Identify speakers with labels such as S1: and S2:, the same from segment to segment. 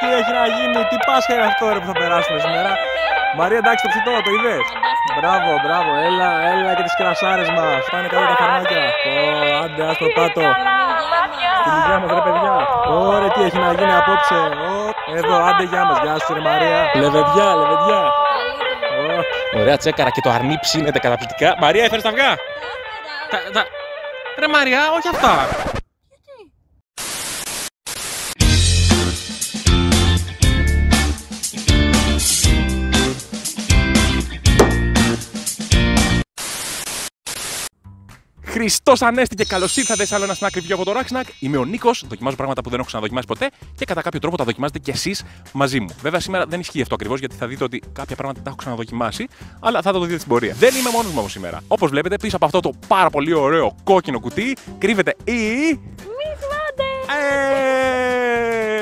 S1: τι έχει να γίνει, τι Πάσχα είναι αυτό ρε, που θα περάσουμε σήμερα. Μαρία, εντάξει το ψητό, το είδες; Μπράβο, μπράβο, έλα, έλα και τις κρασάρες μας. Πάνε καλά τα φαρμάκια. Ω, άντε, άστο πάτο. Στην υγεία μας, ρε παιδιά. Ωραία, τι έχει να γίνει απόψε. Ω, εδώ, άντε, γεια μας. Γεια σου, ρε Μαρία. Λεβεδιά, λεβεδιά. Ω, Ωραία τσέκαρα και το αρνί ψήνεται καταπληκτικά. Μαρία, έφερες τα αυγά; Τα- τα- Ρε Μαρία, όχι αυτά. Χριστός Ανέστη και καλώς ήρθατε σε άλλο ένα snack review από το Rack Snack. Είμαι ο Νίκος, δοκιμάζω πράγματα που δεν έχω ξαναδοκιμάσει ποτέ και κατά κάποιο τρόπο τα δοκιμάζετε κι εσείς μαζί μου. Βέβαια σήμερα δεν ισχύει αυτό ακριβώς γιατί θα δείτε ότι κάποια πράγματα τα έχω ξαναδοκιμάσει, αλλά θα το δείτε στην πορεία. Δεν είμαι μόνος μου όμως σήμερα. Όπως βλέπετε, πίσω από αυτό το πάρα πολύ ωραίο κόκκινο κουτί κρύβεται η.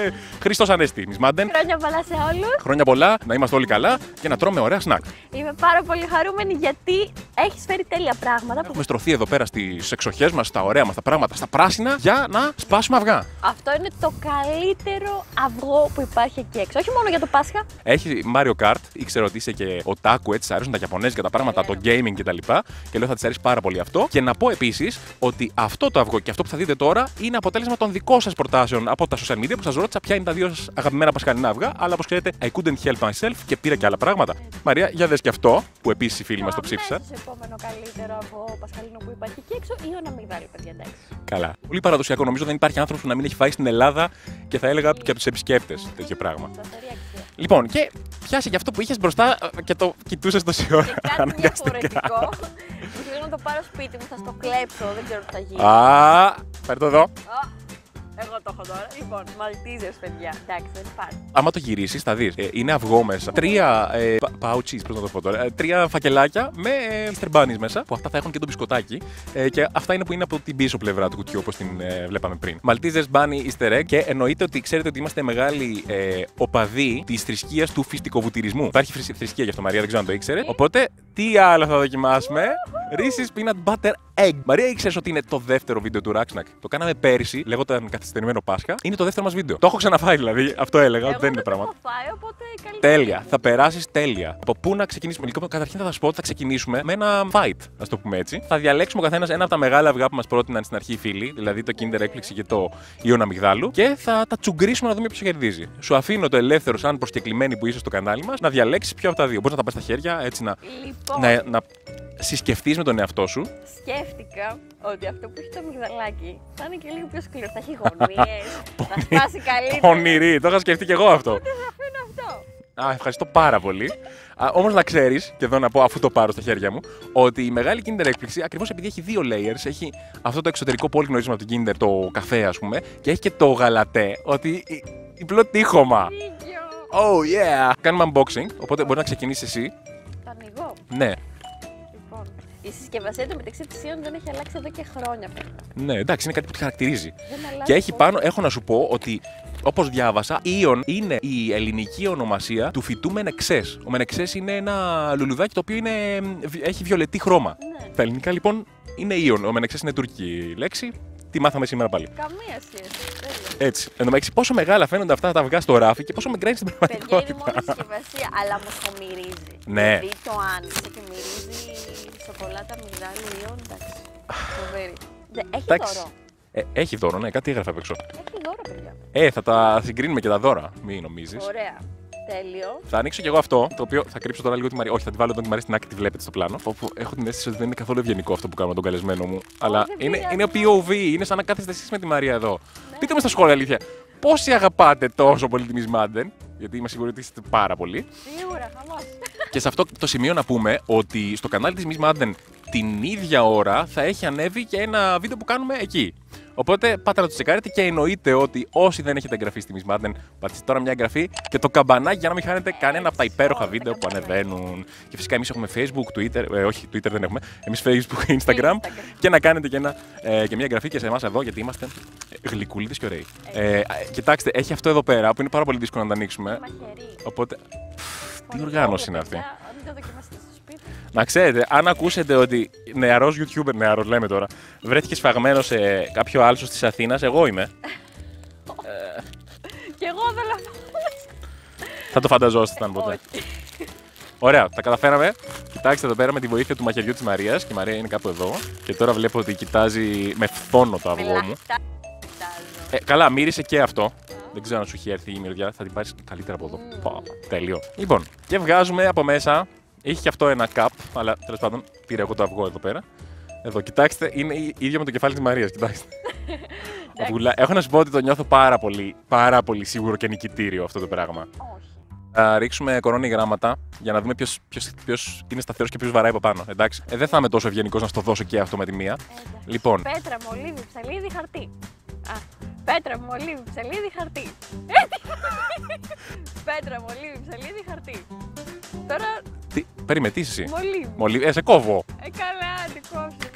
S1: Ε, Χριστό Ανέστη, Miss Madden.
S2: Χρόνια πολλά σε όλους.
S1: Χρόνια πολλά, να είμαστε όλοι καλά και να τρώμε ωραία snack.
S2: Είμαι πάρα πολύ χαρούμενη γιατί έχεις φέρει τέλεια πράγματα. Που...
S1: Έχουμε στρωθεί εδώ πέρα στις εξοχές μας, στα ωραία μας τα πράγματα, στα πράσινα, για να σπάσουμε αυγά.
S2: Αυτό είναι το καλύτερο αυγό που υπάρχει εκεί έξω. Όχι μόνο για το Πάσχα.
S1: Έχει Mario Kart, ήξερα ότι είσαι και ο Τάκου, έτσι, σ' αρέσουν τα Ιαπωνέζικα τα πράγματα, το gaming κτλ. Και, και λέω θα της αρέσει πάρα πολύ αυτό. Και να πω επίσης ότι αυτό το αυγό και αυτό που θα δείτε τώρα είναι αποτέλεσμα των δικών σας προτάσεων από τα social media που σας ρώτησα ποια είναι τα δύο σα αγαπημένα πασχαλινά αυγά. Αλλά όπως ξέρετε, I couldn't help myself και πήρα και άλλα πράγματα. Μαρία, για δες και αυτό που επίσης οι φίλοι μας το ψήφισαν.
S2: αμέσως επόμενο καλύτερο αυγό πασχαλινό που υπάρχει εκεί έξω ή ο Ναμιγδάλι, παιδιά, εντάξει.
S1: Καλά. Πολύ παραδοσιακό. Νομίζω δεν υπάρχει άνθρωπος που να μην έχει φάει στην Ελλάδα και θα έλεγα και από τους επισκέπτες τέτοιο πράγμα.
S2: Σταθερή αξία.
S1: Λοιπόν, και πιάσε και αυτό που είχες μπροστά ε, και το κοιτούσες τόση ώρα.
S2: Και κάτι
S1: αναγκαστικά.
S2: διαφορετικό. Μου θέλω να το πάρω σπίτι μου, θα στο κλέψω, δεν ξέρω τι θα γίνει.
S1: Α, φέρ το εδώ.
S2: Α, Εγώ το έχω τώρα. Λοιπόν, Μαλτίζες, παιδιά. Εντάξει, δεν υπάρχει.
S1: Άμα το γυρίσεις, θα δεις. είναι αυγό μέσα. Τρία ε, pouches, πώς να το πω τώρα. ε, τρία φακελάκια με ε, Mr. Bunnies μέσα. Που αυτά θα έχουν και το μπισκοτάκι. Ε, και αυτά είναι που είναι από την πίσω πλευρά του κουτιού, όπως την ε, βλέπαμε πριν. Maltesers Bunny Easter Egg. Και εννοείται ότι ξέρετε ότι είμαστε μεγάλοι ε, οπαδοί της θρησκείας του φυστικοβουτυρισμού. Υπάρχει θρησκ- θρησκεία γι' αυτό, Μαρία, δεν ξέρω αν το ήξερε. Οπότε, τι άλλο θα δοκιμάσουμε; Reese's Peanut Butter Egg. Μαρία, ήξερες ότι είναι το δεύτερο βίντεο του Racksnack. Το κάναμε πέρυσι, λέγονταν καθυστερημένο Πάσχα. Είναι το δεύτερο μας βίντεο. Το έχω ξαναφάει δηλαδή. Αυτό έλεγα, ότι
S2: Εγώ
S1: δεν είναι
S2: το
S1: πράγμα.
S2: έχω φάει, οπότε καλύτερα.
S1: Τέλεια. Θα περάσεις τέλεια. Από πού να ξεκινήσουμε; Λοιπόν, καταρχήν θα σας πω ότι θα ξεκινήσουμε με ένα fight, ας το πούμε έτσι. Θα διαλέξουμε ο καθένας ένα από τα μεγάλα αυγά που μας πρότειναν στην αρχή οι φίλοι, δηλαδή το Kinder Έκπληξη και το Ιωνα Αμυγδάλου, και θα τα τσουγκρίσουμε να δούμε ποιος κερδίζει. Σου αφήνω το ελεύθερο, σαν προσκεκλημένη που είσαι στο κανάλι μας, να διαλέξεις ποιο από τα δύο. Μπορείς να τα πας στα χέρια, έτσι να,
S2: Λοιπόν,
S1: να, να συσκεφτείς με τον εαυτό σου.
S2: Σκέφτηκα ότι αυτό που έχει το μυγδαλάκι θα είναι και λίγο πιο σκληρό. Θα έχει γωνίες, θα σπάσει καλύτερα.
S1: Ονειρή, το είχα σκεφτεί και εγώ αυτό.
S2: Οπότε θα αφήνω αυτό.
S1: Α, ευχαριστώ πάρα πολύ. Όμως να ξέρεις, και εδώ να πω αφού το πάρω στα χέρια μου, ότι η μεγάλη Kinder έκπληξη, ακριβώς επειδή έχει δύο layers, έχει αυτό το εξωτερικό που όλοι γνωρίζουμε από την Kinder, το καφέ ας πούμε, και έχει και το γαλατέ, ότι η- διπλό τείχομα.
S2: Δίκιο.
S1: Oh yeah! Κάνουμε unboxing, οπότε μπορεί να ξεκινήσεις εσύ.
S2: Θα ανοιγώ.
S1: Ναι,
S2: Λοιπόν, η συσκευασία του μεταξύ τη Ιon δεν έχει αλλάξει εδώ και χρόνια φαίνεται.
S1: ναι, εντάξει, είναι κάτι που τη χαρακτηρίζει.
S2: Δεν αλλάζει
S1: Και έχει
S2: ποτέ.
S1: πάνω, έχω να σου πω ότι όπως διάβασα, Ion είναι η ελληνική ονομασία του φυτού Μενεξέ. Ο Μενεξέ είναι ένα λουλουδάκι το οποίο είναι, έχει βιολετή χρώμα.
S2: Ναι,
S1: Τα ελληνικά λοιπόν είναι Ion. Ο Μενεξέ είναι τουρκική λέξη. Τι μάθαμε σήμερα πάλι.
S2: καμία σχέση. Τέλεια.
S1: Έτσι. Εν τω μεταξύ, πόσο μεγάλα φαίνονται αυτά τα αυγά στο ράφι και πόσο μικρά είναι στην
S2: Παιδιά είναι
S1: πραγματικότητα.
S2: μόνο συσκευασία, αλλά μου το μυρίζει.
S1: Ναι.
S2: Δηλαδή το άνοιξε και μυρίζει σοκολάτα, μυγδάλι, Ιon, εντάξει. Φοβερή. Δε- Έχει
S1: Εντάξει.
S2: δώρο.
S1: Ε, έχει δώρο, ναι, κάτι έγραφε απ' έξω.
S2: Έχει δώρο, παιδιά.
S1: Ε, θα τα συγκρίνουμε και τα δώρα, μην νομίζεις.
S2: Ωραία. Τέλειο.
S1: Θα ανοίξω κι εγώ αυτό, το οποίο θα κρύψω τώρα λίγο τη Μαρία. Όχι, θα τη βάλω εδώ τη Μαρία στην άκρη, τη βλέπετε στο πλάνο. Όπου έχω την αίσθηση ότι δεν είναι καθόλου ευγενικό αυτό που κάνω με τον καλεσμένο μου. Αλλά
S2: δεν
S1: είναι,
S2: πειράζει.
S1: είναι ο POV, είναι σαν να κάθεστε εσείς με τη Μαρία εδώ. Πείτε με στα σχόλια αλήθεια. Πόσοι αγαπάτε τόσο πολύ τη Miss Madden, γιατί είμαι σίγουρη ότι είστε πάρα πολύ.
S2: Σίγουρα, χαμός.
S1: Και σε αυτό το σημείο να πούμε ότι στο κανάλι της Miss Madden την ίδια ώρα θα έχει ανέβει και ένα βίντεο που κάνουμε εκεί. Οπότε πάτε να το τσεκάρετε και εννοείται ότι όσοι δεν έχετε εγγραφεί στη Miss Madden, πατήστε τώρα μια εγγραφή και το καμπανάκι για να μην χάνετε κανένα από τα υπέροχα βίντεο που ανεβαίνουν. Και φυσικά εμείς έχουμε Facebook, Twitter, ε, όχι Twitter δεν έχουμε, εμείς Facebook, Instagram και να κάνετε και, ένα, ε, και μια εγγραφή και σε εμάς εδώ γιατί είμαστε γλυκούλιδες και ωραίοι. Ε, ε, κοιτάξτε, έχει αυτό εδώ πέρα που είναι πάρα πολύ δύσκολο να το ανοίξουμε.
S2: Μαχαιρί.
S1: Οπότε, τι οργάνωση είναι αυτή; Να ξέρετε, αν ακούσετε ότι νεαρός YouTuber, νεαρός λέμε τώρα, βρέθηκες σφαγμένο σε κάποιο άλσος της Αθήνας, εγώ είμαι.
S2: Κι εγώ θέλω αυτό.
S1: Θα το φανταζόσασταν ποτέ.
S2: Όχι.
S1: Ωραία, τα καταφέραμε. Κοιτάξτε εδώ πέρα με τη βοήθεια του μαχαιριού της Μαρίας. Και η Μαρία είναι κάπου εδώ. Και τώρα βλέπω ότι κοιτάζει με φθόνο το
S2: Με
S1: αυγό μου.
S2: λαχτά. κοιτάζω.
S1: Ε, καλά, μύρισε και αυτό. Δεν ξέρω αν σου έχει έρθει η μυρδιά. Θα την πάρεις καλύτερα από εδώ.
S2: Μμμ.
S1: Πα, τέλειο. Λοιπόν, και βγάζουμε από μέσα. Έχει και αυτό ένα cup, αλλά τέλος πάντων πήρε εγώ το αυγό εδώ πέρα. Εδώ, κοιτάξτε, είναι η- ίδιο με το κεφάλι της Μαρίας. Κοιτάξτε. Αυγουλά. Έχω να σου πω ότι το νιώθω πάρα πολύ, πάρα πολύ σίγουρο και νικητήριο αυτό το πράγμα.
S2: Όχι.
S1: Θα ρίξουμε κορώνη γράμματα για να δούμε ποιος είναι σταθερός και ποιος βαράει από πάνω. Εντάξει. Ε, δεν θα είμαι τόσο ευγενικός να στο δώσω και αυτό με τη μία.
S2: Εντάξει.
S1: Λοιπόν,
S2: Πέτρα, μολύβι, ψαλίδι, χαρτί. Α, πέτρα, μολύβι, ψαλίδι, χαρτί. Ε, πέτρα, μολύβι, ψαλίδι, χαρτί. Τώρα
S1: τι, περίμενε, τι είσαι εσύ;
S2: μολύβι.
S1: Μολύ, ε, σε κόβω.
S2: Ε, καλά, τι κόψε.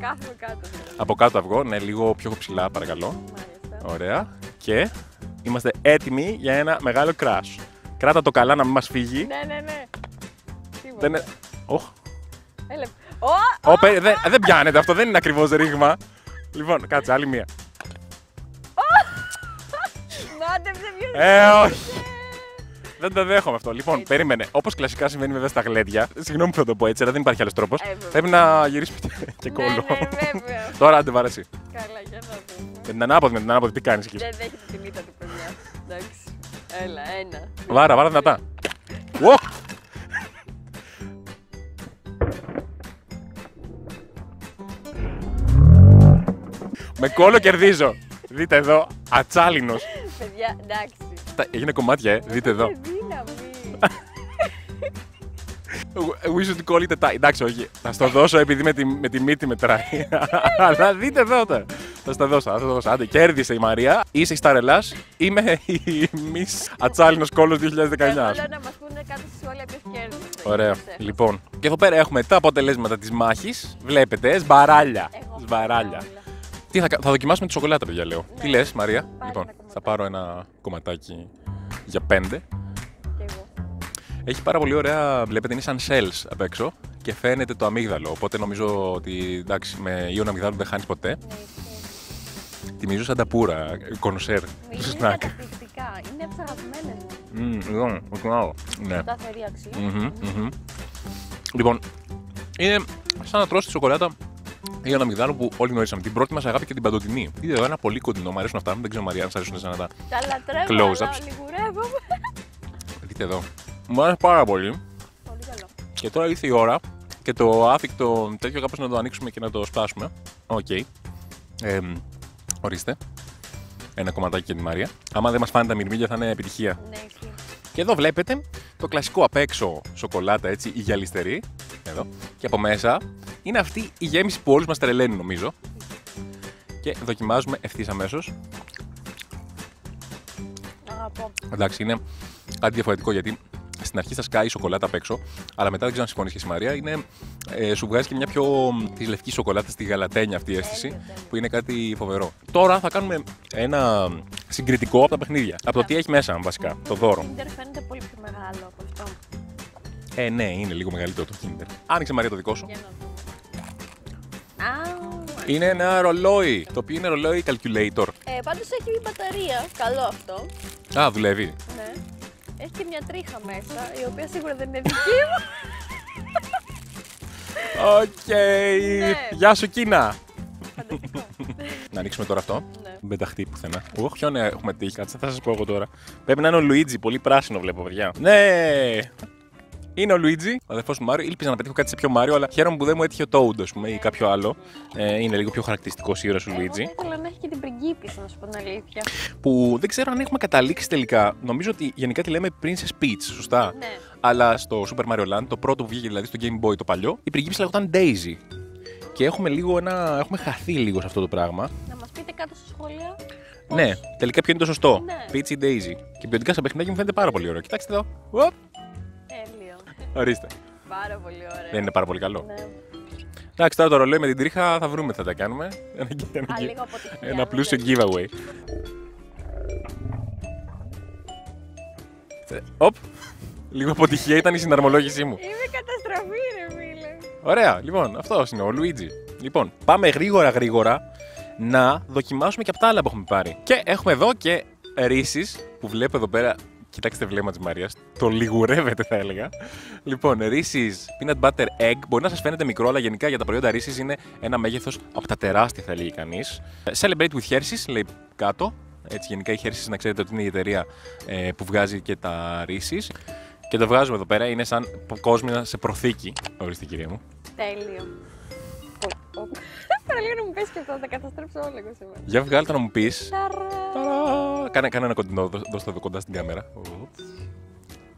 S2: Κάθομαι κάτω. τώρα.
S1: Από κάτω αυγό, ναι, λίγο πιο ψηλά, παρακαλώ.
S2: Μάλιστα.
S1: Ωραία. Και είμαστε έτοιμοι για ένα μεγάλο crash. Κράτα το καλά να μην μας φύγει.
S2: Ναι, ναι, ναι. Τίποτα.
S1: Δεν είναι. Οχ.
S2: Έλε. Ω,
S1: Ω, παι- δεν, δεν πιάνεται αυτό, δεν είναι ακριβώς ρήγμα. Λοιπόν, κάτσε, άλλη μία. Ε,
S2: είναι.
S1: όχι. Δεν το δέχομαι αυτό. Λοιπόν,
S2: Έτσι.
S1: περίμενε. Όπως κλασικά συμβαίνει βέβαια στα γλέντια. Συγγνώμη που θα το πω έτσι, αλλά δεν υπάρχει άλλος τρόπος.
S2: Ε, βέβαια.
S1: Πρέπει να γυρίσουμε και- και
S2: Ναι,
S1: κόλλο.
S2: ναι, βέβαια.
S1: Τώρα άντε βάρεση.
S2: Καλά, για να δούμε.
S1: Με την ανάποδη, με την ανάποδη, τι κάνεις εκεί;
S2: Δεν δέχεται την ήττα του, παιδιά. Εντάξει. Έλα, ένα.
S1: Βάρα, βάρα δυνατά. Ω! Με κόλλο κερδίζω. Δείτε εδώ, ατσάλινος.
S2: Παιδιά, εντάξει.
S1: Έγινε κομμάτια, ε. Δείτε εδώ.
S2: Είναι δύναμη.
S1: We should call it a tie. Εντάξει, όχι. Θα στο δώσω επειδή με τη, με τη μύτη μετράει. Αλλά δείτε εδώ τα. Θα στα δώσω. Θα στα δώσω. Άντε, κέρδισε η Μαρία. Είσαι η Σταρελά. Είμαι η Μη Ατσάλινος Κόλλο 2019.
S2: Θέλω να μας πούνε κάτω στη σχόλια ποιο κέρδισε.
S1: Ωραία.
S2: Ξέρω.
S1: Λοιπόν, και εδώ πέρα έχουμε τα αποτελέσματα της μάχης. Βλέπετε, ε, σμπαράλια.
S2: Εγώ
S1: Σμπαράλια.
S2: Όλα.
S1: Τι θα, κα- θα δοκιμάσουμε τη σοκολάτα, παιδιά, λέω.
S2: Ναι.
S1: Τι λες, Μαρία;
S2: Πάρε
S1: λοιπόν,
S2: ένα κομματάκι.
S1: θα πάρω ένα κομματάκι για πέντε.
S2: Κι εγώ.
S1: Έχει πάρα πολύ ωραία, βλέπετε, είναι σαν shells απ' έξω και φαίνεται το αμύγδαλο. Οπότε νομίζω ότι εντάξει, με ίον αμυγδάλου δεν χάνεις ποτέ.
S2: Ναι, ισχύει.
S1: Θυμίζω σαν τα πουρα, κονσέρ,
S2: Είναι
S1: του σνακ.
S2: καταπληκτικά. Είναι από τις αγαπημένες μου.
S1: Μμμ, Λοιπόν, προτιμάω. Ναι.
S2: Σταθερή αξία.
S1: Μμμ, μμμ. Λοιπόν, είναι σαν να τρως τη σοκολάτα ΙΟΝ αμυγδάλου που όλοι γνωρίσαμε. Την πρώτη μας αγάπη και την παντοτινή. Δείτε εδώ ένα πολύ κοντινό, μου αρέσουν αυτά. Δεν ξέρω, Μαρία, αν σ' αρέσουν εσένα τα.
S2: Τα λατρεύω,
S1: Close-ups.
S2: αλλά λιγουρεύομαι.
S1: Δείτε εδώ. Μου άρεσε πάρα πολύ.
S2: Πολύ καλό.
S1: Και τώρα ήρθε η ώρα και το άθικτο τέτοιο κάπως να το ανοίξουμε και να το σπάσουμε. Οκ. Εμ, ορίστε. Ένα κομματάκι για τη Μαρία. Άμα δεν μας φάνε τα μυρμήγκια θα είναι επιτυχία.
S2: Ναι, ισχύει.
S1: Και εδώ βλέπετε το κλασικό απ' έξω σοκολάτα έτσι, η γυαλιστερή. Εδώ. Και από μέσα είναι αυτή η γέμιση που όλους μας τρελαίνει νομίζω. Και δοκιμάζουμε ευθύς αμέσως.
S2: Αγαπώ.
S1: Εντάξει, είναι κάτι διαφορετικό γιατί στην αρχή θα σκάει η σοκολάτα απ' έξω, αλλά μετά δεν ξέρω αν συμφωνείς και η Μαρία. Είναι, ε, σου βγάζει και μια πιο της λευκής σοκολάτας στη γαλατένια αυτή η αίσθηση,
S2: Τέλειο, τέλειο.
S1: που είναι κάτι φοβερό. Τώρα θα κάνουμε ένα συγκριτικό από τα παιχνίδια. Από το τι έχει μέσα, βασικά, το δώρο.
S2: Το Kinder φαίνεται πολύ πιο μεγάλο από αυτό.
S1: Ε, ναι, είναι λίγο μεγαλύτερο το Kinder. Άνοιξε Μαρία το δικό σου.
S2: Για να δούμε. Α,
S1: Είναι ένα ρολόι, το οποίο είναι ρολόι calculator.
S2: ε, πάντως έχει μπαταρία. Καλό αυτό.
S1: Α, δουλεύει.
S2: Ναι. Έχει και μια τρίχα μέσα, η οποία σίγουρα δεν είναι δική μου.
S1: Οκ.
S2: Ναι.
S1: Γεια σου, Κίνα.
S2: Φανταστικό.
S1: Να ανοίξουμε τώρα αυτό.
S2: ναι.
S1: Μην πεταχτεί πουθενά. Όχι, ποιον έχουμε τύχει, κάτσε, θα σας πω εγώ τώρα. Πρέπει να είναι ο Λουίτζι, πολύ πράσινο βλέπω, παιδιά. Ναι! Είναι ο Λουίτζι, ο αδερφός του Μάριο. Ήλπιζα να πετύχω κάτι σε πιο Μάριο, αλλά χαίρομαι που δεν μου έτυχε ο Toad, ας πούμε, ή κάποιο άλλο. Ε, είναι λίγο πιο χαρακτηριστικός ήρωα ο
S2: Εγώ
S1: Λουίτζι.
S2: θα ήθελα να έχει και την πριγκίπισσα, να σου πω την αλήθεια.
S1: Που δεν ξέρω αν έχουμε καταλήξει τελικά. Νομίζω ότι γενικά τη λέμε Princess Peach, σωστά;
S2: Ναι.
S1: Αλλά στο Super Mario Land, το πρώτο που βγήκε δηλαδή στο Game Boy το παλιό, η πριγκίπισσα λέγονταν Daisy. Και έχουμε λίγο ένα. Έχουμε χαθεί λίγο σε αυτό το πράγμα.
S2: Να μας πείτε κάτω στα σχόλια.
S1: Ναι,
S2: πώς.
S1: τελικά ποιο είναι το σωστό.
S2: Ναι.
S1: Peachy Daisy. Και ποιοτικά στα παιχνίδια μου φαίνεται πάρα πολύ ωραίο. Κοιτάξτε εδώ. Οπ,
S2: Τέλειο.
S1: Ορίστε.
S2: Πάρα πολύ ωραία.
S1: Δεν είναι πάρα πολύ καλό.
S2: Ναι.
S1: Εντάξει, τώρα το ρολόι με την τρίχα θα βρούμε τι θα τα κάνουμε. Ένα, ένα,
S2: Α, λίγο αποτυχία.
S1: ένα πλούσιο
S2: δεν
S1: giveaway. Ε, Οπ. Λίγο αποτυχία ήταν η συναρμολόγησή μου.
S2: Είμαι καταστροφή, ρε φίλε.
S1: Ωραία, λοιπόν, αυτό είναι ο Λουίτζι. Λοιπόν, πάμε γρήγορα γρήγορα να δοκιμάσουμε και από τα άλλα που έχουμε πάρει. Και έχουμε εδώ και ρίσει που βλέπω εδώ πέρα Κοιτάξτε βλέμμα της Μαρίας. Το λιγουρεύετε, θα έλεγα. Λοιπόν, Reese's Peanut Butter Egg. Μπορεί να σας φαίνεται μικρό, αλλά γενικά για τα προϊόντα Reese's είναι ένα μέγεθος από τα τεράστια, θα έλεγε κανείς. Celebrate with Hershey's, λέει κάτω. Έτσι, γενικά η Hershey's να ξέρετε ότι είναι η εταιρεία ε, που βγάζει και τα Reese's. Και το βγάζουμε εδώ πέρα, είναι σαν κόσμια σε προθήκη. Ορίστε, κυρία μου.
S2: Τέλειο. Παραλίγο να μου πες και αυτό, θα τα καταστρέψω όλα εγώ σήμερα.
S1: Για βγάλε το να μου πεις.
S2: Ταρά.
S1: Κάνε, κάνε ένα κοντινό, δώ- δώσ' το εδώ κοντά στην κάμερα.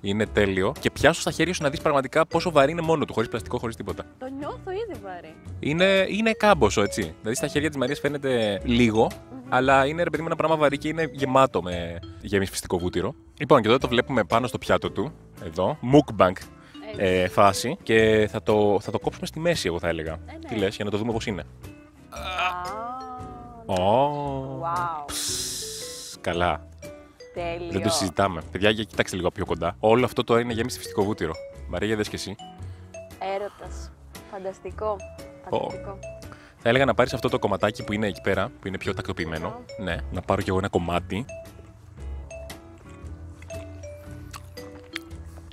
S1: Είναι τέλειο. Και πιάσω στα χέρια σου να δεις πραγματικά πόσο βαρύ είναι μόνο του, χωρίς πλαστικό, χωρίς τίποτα.
S2: Το νιώθω ήδη βαρύ.
S1: Είναι, είναι κάμποσο έτσι. Δηλαδή στα χέρια της Μαρίας φαίνεται λίγο, αλλά είναι ρε παιδί μου ένα πράγμα βαρύ και είναι γεμάτο με γεμισφυστικό βούτυρο. Λοιπόν, και εδώ το βλέπουμε πάνω στο πιάτο του. Εδώ. Mukbang
S2: Έτσι.
S1: Ε, φάση. Και θα το, θα το κόψουμε στη μέση, εγώ θα έλεγα.
S2: Ε, ναι.
S1: Τι λες, για να το δούμε πώς είναι.
S2: Α,
S1: Ω,
S2: Wow.
S1: καλά.
S2: Τέλειο.
S1: Δεν το συζητάμε. Παιδιά, για κοιτάξτε λίγο πιο κοντά. Όλο αυτό τώρα είναι γέμιση φυσικό βούτυρο. Μαρία, για δες και εσύ.
S2: Έρωτας. Φανταστικό. Φανταστικό.
S1: Θα έλεγα να πάρει αυτό το κομματάκι που είναι εκεί πέρα, που είναι πιο τακτοποιημένο. Ναι, να πάρω κι εγώ ένα κομμάτι.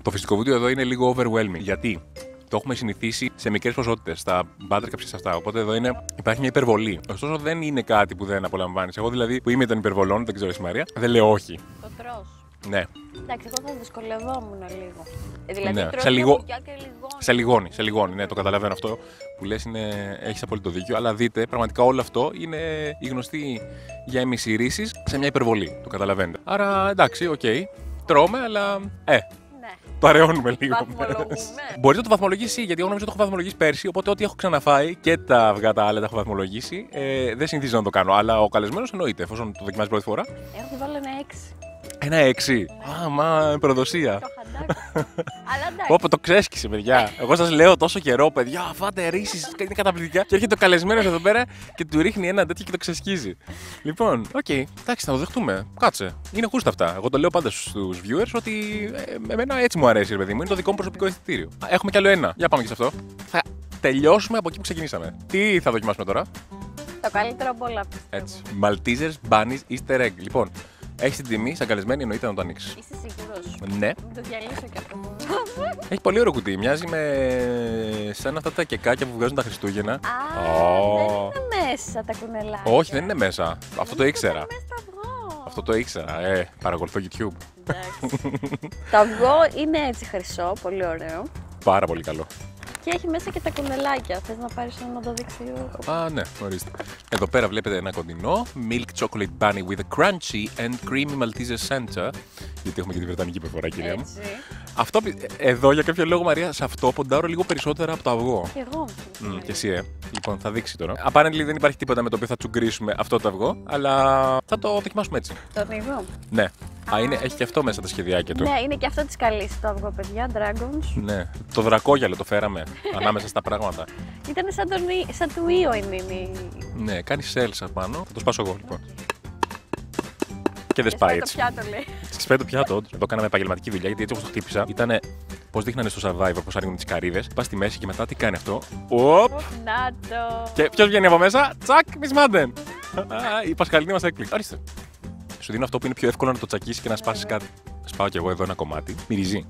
S1: Το φυσικό βούτυρο εδώ είναι λίγο overwhelming. Γιατί; Το έχουμε συνηθίσει σε μικρές ποσότητες, στα μπάτρικα σε αυτά. Οπότε εδώ είναι, υπάρχει μια υπερβολή. Ωστόσο δεν είναι κάτι που δεν απολαμβάνεις. Εγώ δηλαδή που είμαι των υπερβολών, δεν ξέρω εσύ Μαρία, δεν λέω όχι.
S2: Το τρως.
S1: Ναι,
S2: Εντάξει, εγώ θα δυσκολευόμουν λίγο. Ε, δηλαδή,
S1: Ναι,
S2: τρώω
S1: σε
S2: μια
S1: λίγο-
S2: μπουκιά και λιγώνει.
S1: σε λιγώνει, σε λιγώνει. Ναι, το καταλαβαίνω αυτό που λες είναι, έχεις απόλυτο δίκιο. Αλλά δείτε, πραγματικά όλο αυτό είναι η γνωστή γεύση Reese's σε μια υπερβολή. Το καταλαβαίνετε. Άρα εντάξει, οκ. Τρώμε, αλλά ε,
S2: Ναι.
S1: παρεώνουμε λίγο.
S2: Βαθμολογούμε.
S1: Μπορείτε να το βαθμολογήσεις, γιατί εγώ νομίζω ότι το έχω βαθμολογήσει πέρσι. Οπότε ό,τι έχω ξαναφάει και τα αυγά τα άλλα τα έχω βαθμολογήσει. Ε, δεν συνηθίζω να το κάνω. Αλλά ο καλεσμένος εννοείται, εφόσον το δοκιμάζει πρώτη φορά.
S2: Εγώ θα βάλω ένα 6.
S1: Ένα έξι. Α, μα προδοσία.
S2: Το χαντάκι. Αλλά εντάξει.
S1: Πω, πω, το ξέσκησε, παιδιά. Εγώ σας λέω τόσο καιρό, παιδιά, φάτε Reese's, είναι καταπληκτικά. Και έρχεται ο καλεσμένος εδώ πέρα και του ρίχνει ένα τέτοιο και το ξεσκίζει. Λοιπόν, οκ, εντάξει, θα το δεχτούμε. Κάτσε. Είναι γούστα αυτά. Εγώ το λέω πάντα στους viewers ότι ε, εμένα έτσι μου αρέσει, ρε παιδί μου. Είναι το δικό μου προσωπικό αισθητήριο. Α, Έχουμε κι άλλο ένα. Για πάμε και σε αυτό. Θα τελειώσουμε από εκεί που ξεκινήσαμε. Τι θα δοκιμάσουμε τώρα;
S2: Το καλύτερο από όλα πιστεύω.
S1: Έτσι. Maltesers Bunnies Easter Egg. Λοιπόν, έχεις την τιμή, σαν καλεσμένη εννοείται να το ανοίξεις.
S2: Είσαι σίγουρος;
S1: Ναι,
S2: Μην το διαλύσω κι αυτό.
S1: Έχει πολύ ωραίο κουτί. Μοιάζει με σαν αυτά τα κεκάκια που βγάζουν τα Χριστούγεννα.
S2: Α,
S1: Ω.
S2: δεν είναι μέσα τα κουνελάκια.
S1: Όχι, δεν είναι μέσα. Αυτό το ήξερα.
S2: Είναι μέσα στο αυγό.
S1: Αυτό το ήξερα. Ε, παρακολουθώ YouTube.
S2: Εντάξει. το αυγό είναι έτσι χρυσό, πολύ ωραίο.
S1: Πάρα πολύ καλό.
S2: Και έχει μέσα και τα κουνελάκια. Θες να πάρεις ένα να το δείξει λίγο.
S1: Α, ναι, ορίστε. Εδώ πέρα βλέπετε ένα κοντινό. Milk chocolate bunny with a crunchy and creamy Malteser center. Γιατί έχουμε και τη βρετανική προφορά, κυρία μου.
S2: Έτσι.
S1: Αυτό, πι- εδώ για κάποιο λόγο, Μαρία, σε αυτό ποντάρω λίγο περισσότερα από το αυγό.
S2: Και εγώ.
S1: Μμ, και εσύ, ε. Λοιπόν, θα δείξει τώρα. Apparently δεν υπάρχει τίποτα με το οποίο θα τσουγκρίσουμε αυτό το αυγό, αλλά θα το δοκιμάσουμε έτσι.
S2: Το ανοίγω.
S1: Ναι. Α, είναι, έχει και αυτό μέσα τα σχεδιάκια του.
S2: Ναι, είναι και αυτό της καλής το αυγό, παιδιά. Dragons.
S1: Ναι. Το δρακόγιαλο το φέραμε ανάμεσα στα πράγματα.
S2: Ήταν σαν, τον, Ι- σαν του Ήω είναι. η-
S1: Ναι, κάνει σέλσα πάνω. Θα το σπάσω εγώ λοιπόν. Και δεν
S2: Και
S1: σπάει
S2: σπάει
S1: έτσι.
S2: το πιάτο, λέει.
S1: Σπάει το πιάτο, όντως. Εδώ κάναμε επαγγελματική δουλειά γιατί έτσι όπως το χτύπησα ήταν πώς δείχνανε στο survivor, πώς ανοίγουν τις καρύδες. Πας στη μέση και μετά τι κάνει αυτό. Οπ!
S2: Να το.
S1: Και ποιος βγαίνει από μέσα, τσακ, Miss Madden. Α, Η Πασχαλίνη μας έκπληξη. Ορίστε. Σου δίνω αυτό που είναι πιο εύκολο να το τσακίσεις και να σπάσεις κάτι. Σπάω κι εγώ εδώ ένα κομμάτι. Μυρίζει.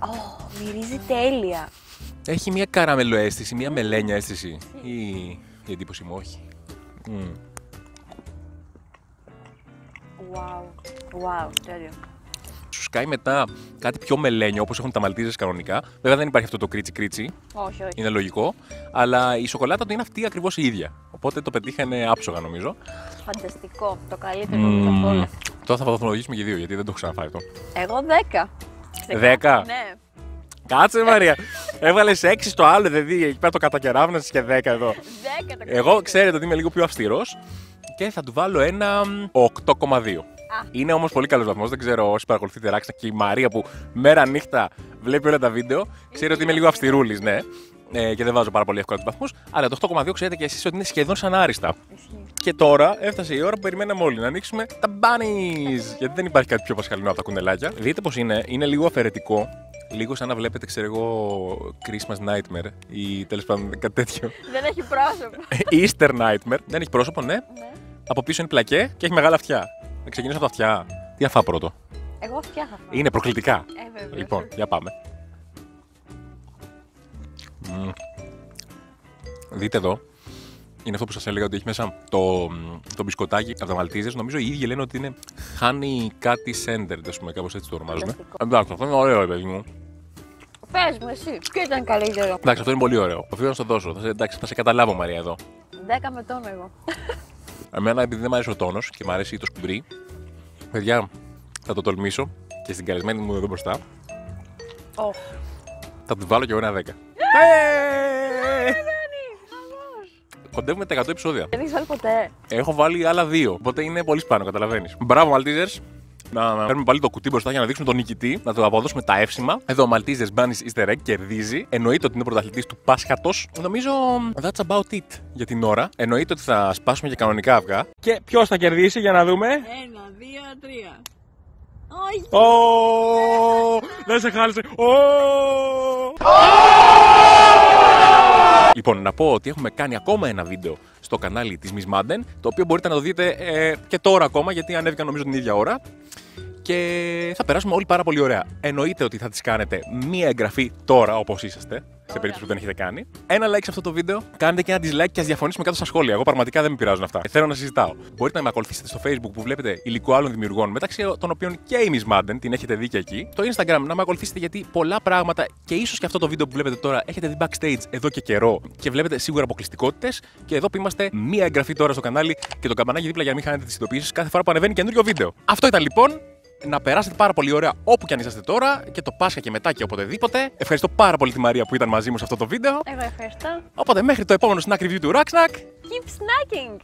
S2: Ω, μυρίζει τέλεια.
S1: Έχει μια καραμελοαίσθηση, μια μελένια αίσθηση. Ή η εντύπωση μου, όχι. Μμ.
S2: Wow. Wow, τέλειο.
S1: Σου σκάει μετά κάτι πιο μελένιο όπως έχουν τα μαλτίζες κανονικά. Βέβαια δεν υπάρχει αυτό το κρίτσι κρίτσι,
S2: Όχι, όχι.
S1: είναι λογικό. Αλλά η σοκολάτα του είναι αυτή ακριβώς η ίδια. Οπότε το πετύχανε άψογα νομίζω.
S2: Φανταστικό. Το καλύτερο
S1: Μμμ.
S2: από όλα.
S1: Τώρα θα βαθμολογήσουμε και δύο γιατί δεν το έχω ξαναφάει αυτό.
S2: Εγώ 10.
S1: Δέκα;
S2: Ναι.
S1: Κάτσε Μαρία! Έβαλε 6 στο άλλο, δηλαδή εκεί πέρα το κατακεράβνασε και 10 εδώ.
S2: 10 το
S1: Εγώ
S2: καλύτερο.
S1: ξέρετε ότι είμαι λίγο πιο αυστηρός και θα του βάλω ένα μ, 8,2. Είναι όμως πολύ καλός βαθμός. Δεν ξέρω όσοι παρακολουθείτε Ράξα και η Μαρία που μέρα νύχτα βλέπει όλα τα βίντεο, ξέρει ότι είμαι λίγο αυστηρούλης, ναι. Ε, και δεν βάζω πάρα πολύ εύκολα τους βαθμούς. Αλλά το 8,2 ξέρετε και εσείς ότι είναι σχεδόν σαν άριστα.
S2: Ισχύει.
S1: Και τώρα έφτασε η ώρα που περιμέναμε όλοι να ανοίξουμε τα bunnies. Γιατί δεν υπάρχει κάτι πιο πασχαλινό από τα κουνελάκια. Δείτε πώς είναι. Είναι λίγο αφαιρετικό. Λίγο σαν να βλέπετε, ξέρω εγώ, Christmas Nightmare ή τέλος πάντων κάτι τέτοιο.
S2: Δεν έχει πρόσωπο.
S1: Easter Nightmare. Δεν έχει πρόσωπο, ναι.
S2: ναι.
S1: Από πίσω είναι πλακέ και έχει μεγάλα αυτιά. Να ξεκινήσω από τα αυτιά. Τι αφά πρώτο;
S2: Εγώ φτιάχνω αυτά.
S1: Είναι προκλητικά.
S2: Ε, βέβαια.
S1: Λοιπόν, για πάμε. Μμμ. Δείτε εδώ. Είναι αυτό που σας έλεγα ότι έχει μέσα το, μ, το μπισκοτάκι από τα Μαλτίζες. Νομίζω οι ίδιοι λένε ότι είναι honey κάτι centered, ας πούμε, κάπως έτσι το ονομάζουμε.
S2: Φανταστικό.
S1: Εντάξει, αυτό είναι ωραίο, ρε παιδί μου.
S2: Πες μου εσύ, ποιο ήταν καλύτερο;
S1: Εντάξει, αυτό είναι πολύ ωραίο. Οφείλω να στο δώσω. Θα σε, εντάξει, θα σε καταλάβω, Μαρία, εδώ.
S2: 10 με τόνο εγώ.
S1: Εμένα, επειδή δεν μου αρέσει ο τόνος και μου αρέσει το σκουμπρί, παιδιά, θα το τολμήσω και στην καλεσμένη μου εδώ μπροστά
S2: Οχ.
S1: θα του βάλω και εγώ ένα 10. Ε! Κοντεύουμε τα 100 επεισόδια.
S2: Δεν έχεις βάλει ποτέ.
S1: Έχω βάλει άλλα δύο. Οπότε είναι πολύ σπάνιο, καταλαβαίνεις. Μπράβο, Maltesers. Να να φέρουμε πάλι το κουτί μπροστά για να δείξουμε τον νικητή, να του αποδώσουμε τα εύσημα. Εδώ ο Maltesers Bunnies Easter Egg κερδίζει. Εννοείται ότι είναι πρωταθλητής του Πάσχατος. Νομίζω that's about it για την ώρα. Εννοείται ότι θα σπάσουμε και κανονικά αυγά. Και ποιος θα κερδίσει για να δούμε;
S2: Ένα, δύο, τρία. Όχι.
S1: Ω, Δεν σε χάλισε. Ω. Λοιπόν, να πω ότι έχουμε κάνει ακόμα ένα βίντεο στο κανάλι της Miss Madden, το οποίο μπορείτε να το δείτε ε, και τώρα ακόμα, γιατί ανέβηκαν νομίζω την ίδια ώρα. Και θα περάσουμε όλοι πάρα πολύ ωραία. Εννοείται ότι θα τις κάνετε μία εγγραφή τώρα, όπως είσαστε, σε περίπτωση που δεν έχετε κάνει. Ένα like σε αυτό το βίντεο, κάντε και ένα dislike και ας διαφωνήσουμε κάτω στα σχόλια. Εγώ πραγματικά δεν με πειράζουν αυτά. Ε, Θέλω να συζητάω. Μπορείτε να με ακολουθήσετε στο Facebook που βλέπετε υλικό άλλων δημιουργών, μεταξύ των οποίων και η Miss Madden, την έχετε δει και εκεί. Το Instagram να με ακολουθήσετε γιατί πολλά πράγματα και ίσως και αυτό το βίντεο που βλέπετε τώρα έχετε δει backstage εδώ και καιρό και βλέπετε σίγουρα αποκλειστικότητες. Και εδώ που είμαστε, μία εγγραφή τώρα στο κανάλι και το καμπανάκι δίπλα για να μην χάνετε τις ειδοποιήσεις κάθε φορά που ανεβαίνει καινούριο βίντεο. Αυτό ήταν λοιπόν. Να περάσετε πάρα πολύ ωραία όπου και αν είσαστε τώρα και το Πάσχα και μετά και οποτεδήποτε. Ευχαριστώ πάρα πολύ τη Μαρία που ήταν μαζί μου σε αυτό το βίντεο.
S2: Εγώ ευχαριστώ.
S1: Οπότε μέχρι το επόμενο snack review του Rocksnack.
S2: Keep snacking.